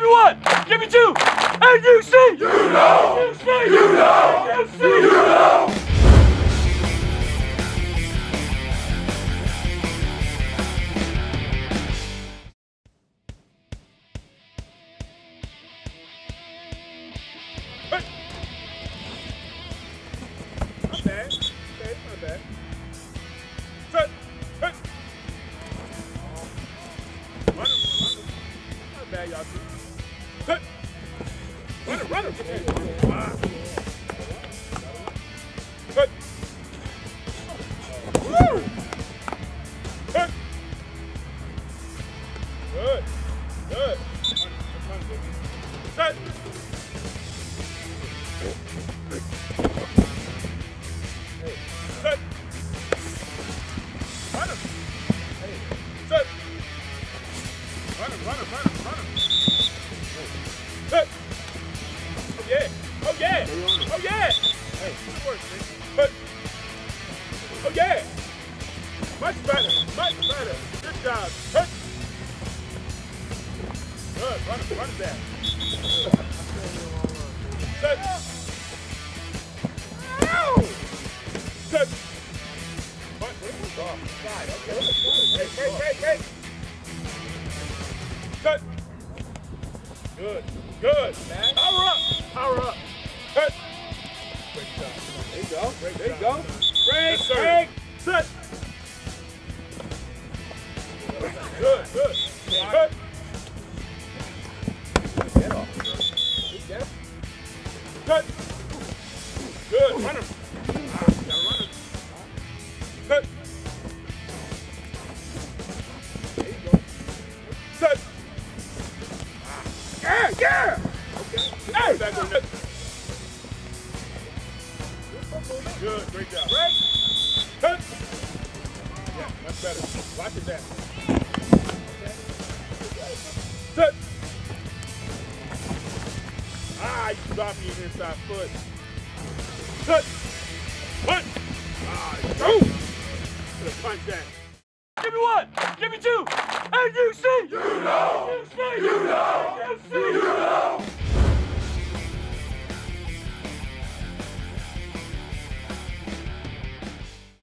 Give me one. Give me two. And you see. You know. You see. You know. You see. You know. Not bad. Okay, not bad. Set. Hit. Run him, run him. Not bad, y'all two. Set. Run him, run him. Ah. Hit. Woo! Hit. Good. Good. Set. Set. Run him. Set. Run him, run him, Much better. Much better. Good job. Hit. Good. Run it. run it back. Set. What? What? Side. Okay. Break, break, break. Set. Good. Good. Power up. Power up. Set. Great job. There you go. There you go. Break, break. Set. Good. Run him. Ah. Ah. Yeah, yeah. Okay. Hey. Back on that. Good. Great job. Right. Good. Yeah, much better. Watch it down. Set. Ah, you dropping your inside foot. Set. Punch. Ah, go. Punch that. Give me one. Give me two. And. You see. You know.